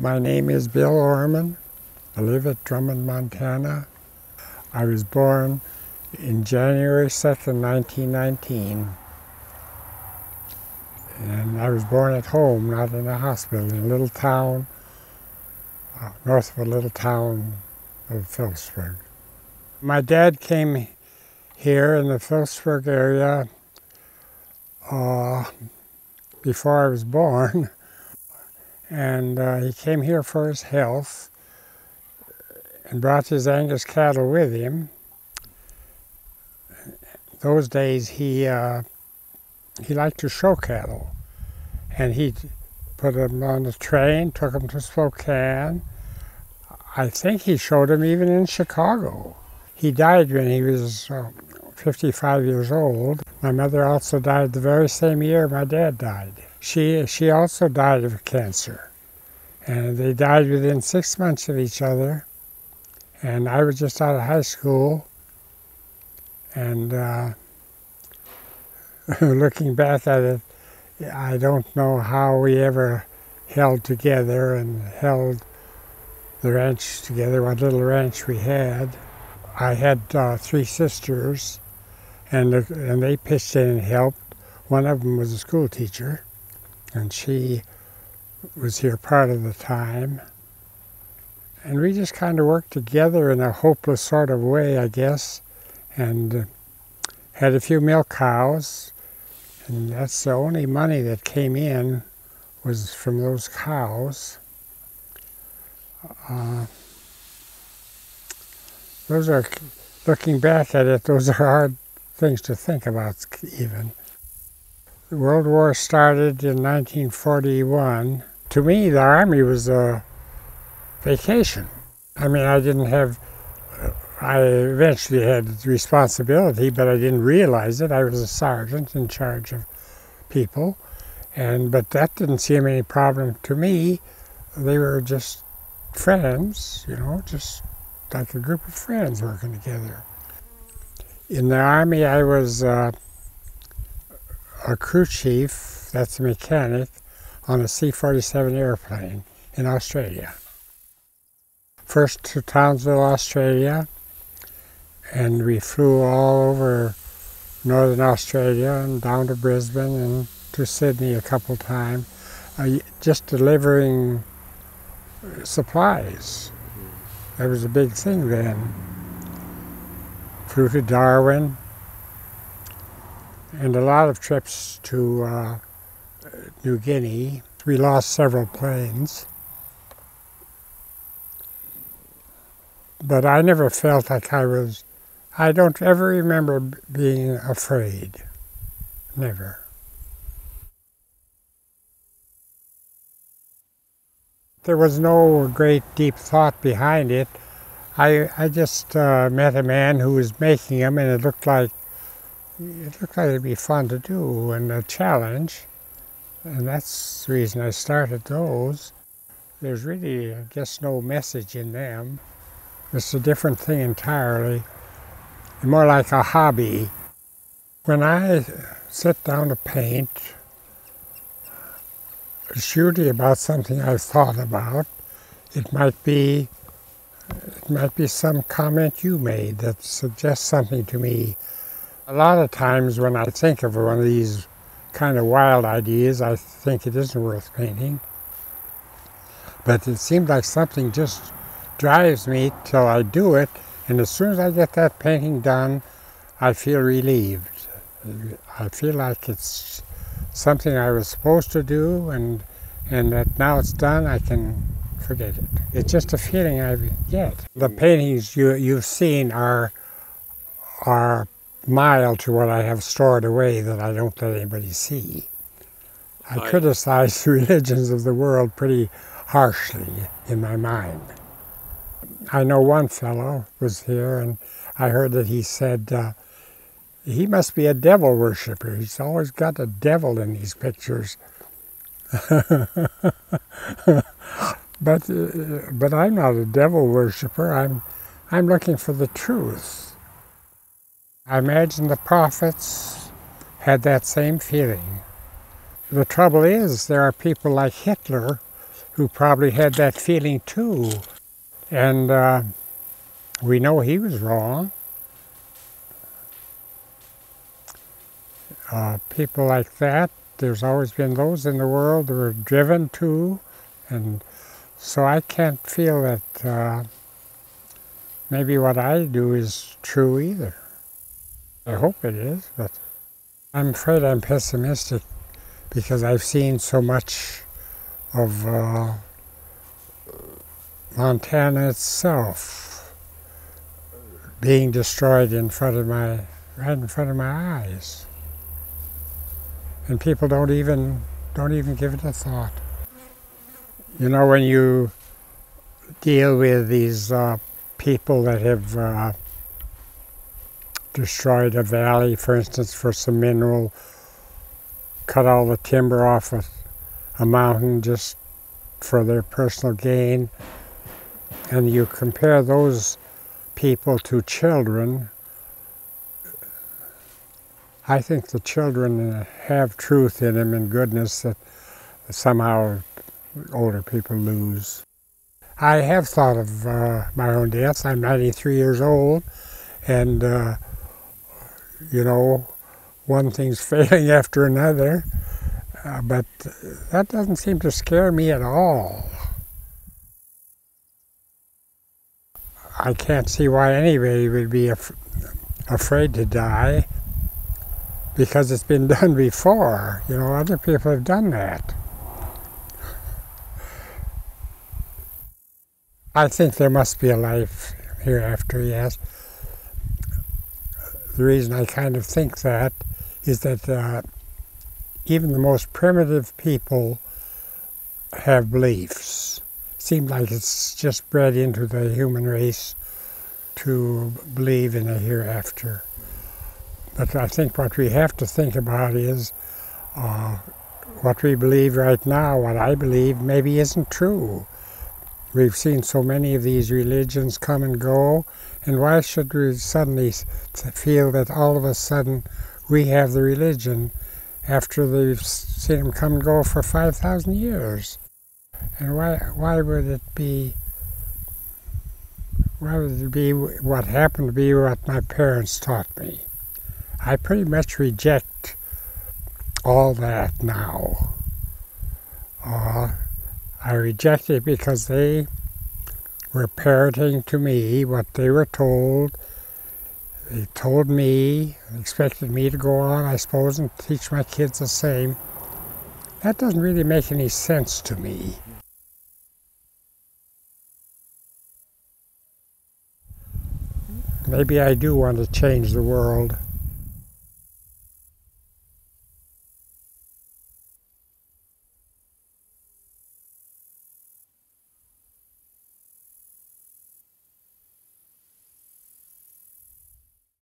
My name is Bill Ohrmann. I live at Drummond, Montana. I was born in January 2nd, 1919. And I was born at home, not in a hospital, in a little town, uh, north of a little town of Philipsburg. My dad came here in the Philipsburg area uh, before I was born, and uh, he came here for his health and brought his Angus cattle with him. Those days he uh, he liked to show cattle, and he put them on the train, took them to Spokane. I think he showed them even in Chicago. He died when he was uh, 55 years old. My mother also died the very same year my dad died. She she also died of cancer, and they died within six months of each other. And I was just out of high school, and uh, looking back at it, I don't know how we ever held together and held the ranch together, what little ranch we had. I had uh, three sisters, and, and they pitched in and helped. One of them was a school teacher, and she was here part of the time. And we just kind of worked together in a hopeless sort of way, I guess, and uh, had a few milk cows, and that's the only money that came in was from those cows. Uh, those are, looking back at it, those are hard things to think about even. The World War started in 1941. To me, the Army was a vacation. I mean, I didn't have uh, I eventually had responsibility, but I didn't realize it. I was a sergeant in charge of people, and but that didn't seem any problem to me. They were just friends, you know, just like a group of friends working together. In the army, I was uh, a crew chief. That's a mechanic on a C-47 airplane in Australia. First to Townsville, Australia, and we flew all over northern Australia and down to Brisbane and to Sydney a couple times, uh, just delivering supplies. That was a big thing then. Flew to Darwin, and a lot of trips to uh, New Guinea. We lost several planes. But I never felt like I was I don't ever remember being afraid. Never. There was no great deep thought behind it. I, I just uh, met a man who was making them, and it looked like it looked like it'd be fun to do and a challenge, and that's the reason I started those. There's really, I guess, no message in them. It's a different thing entirely more like a hobby. When I sit down to paint, it's usually about something I've thought about. It might be it might be some comment you made that suggests something to me. A lot of times when I think of one of these kind of wild ideas, I think it isn't worth painting. But it seems like something just drives me till I do it, and as soon as I get that painting done, I feel relieved. I feel like it's something I was supposed to do, and and that now it's done, I can forget it. It's just a feeling I get. The paintings you you've seen are are mild to what I have stored away that I don't let anybody see. I, I criticize the religions of the world pretty harshly in my mind. I know one fellow was here, and I heard that he said uh, he must be a devil worshiper. He's always got a devil in these pictures. but uh, but I'm not a devil worshiper. I'm I'm looking for the truth. I imagine the prophets had that same feeling. The trouble is, there are people like Hitler who probably had that feeling too. And uh, we know he was wrong. Uh, people like that, there's always been those in the world who were driven to, and so I can't feel that uh, maybe what I do is true either. I hope it is, but I'm afraid I'm pessimistic because I've seen so much of uh, Montana itself being destroyed in front of my right in front of my eyes. And people don't even don't even give it a thought you know when you deal with these uh, people that have uh, destroyed a valley for instance for some mineral cut all the timber off a, a mountain just for their personal gain and you compare those people to children, I think the children have truth in them and goodness that somehow older people lose. I have thought of uh, my own death. I'm 93 years old, and uh, you know, one thing's failing after another, uh, but that doesn't seem to scare me at all. I can't see why anybody would be af afraid to die because it's been done before. You know, other people have done that. I think there must be a life hereafter, yes. The reason I kind of think that is that uh, even the most primitive people have beliefs seems like it's just bred into the human race to believe in a hereafter. But I think what we have to think about is uh, what we believe right now, what I believe, maybe isn't true. We've seen so many of these religions come and go, and why should we suddenly feel that all of a sudden we have the religion after they've seen them come and go for 5,000 years? And why, why would it be, why would it be what happened to be what my parents taught me? I pretty much reject all that now. Uh, I rejected because they were parroting to me what they were told. They told me, expected me to go on, I suppose, and teach my kids the same. That doesn't really make any sense to me. Maybe I do want to change the world.